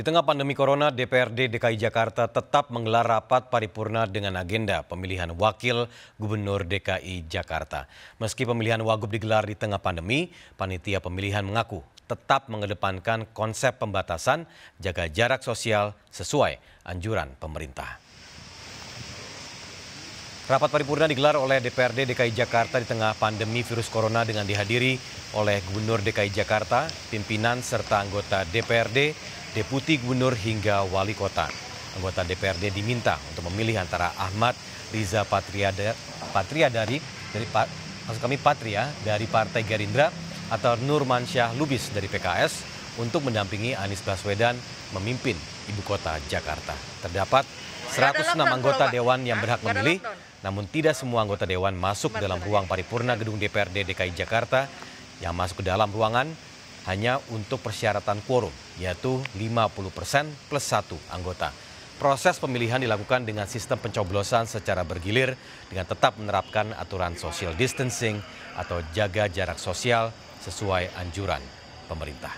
Di tengah pandemi corona, DPRD DKI Jakarta tetap menggelar rapat paripurna dengan agenda pemilihan wakil gubernur DKI Jakarta. Meski pemilihan wagub digelar di tengah pandemi, panitia pemilihan mengaku tetap mengedepankan konsep pembatasan jaga jarak sosial sesuai anjuran pemerintah. Rapat paripurna digelar oleh DPRD DKI Jakarta di tengah pandemi virus corona dengan dihadiri oleh Gubernur DKI Jakarta, pimpinan serta anggota DPRD, Deputi Gubernur hingga Wali Kota. Anggota DPRD diminta untuk memilih antara Ahmad Riza Patriada, Patriadari dari maksud kami Patria dari Partai Gerindra atau Nurmansyah Lubis dari PKS untuk mendampingi Anies Baswedan memimpin ibu kota Jakarta. Terdapat 106 anggota dewan yang berhak memilih, namun tidak semua anggota dewan masuk dalam ruang paripurna gedung DPRD DKI Jakarta. Yang masuk ke dalam ruangan hanya untuk persyaratan quorum, yaitu 50 persen plus satu anggota. Proses pemilihan dilakukan dengan sistem pencoblosan secara bergilir dengan tetap menerapkan aturan social distancing atau jaga jarak sosial sesuai anjuran pemerintah.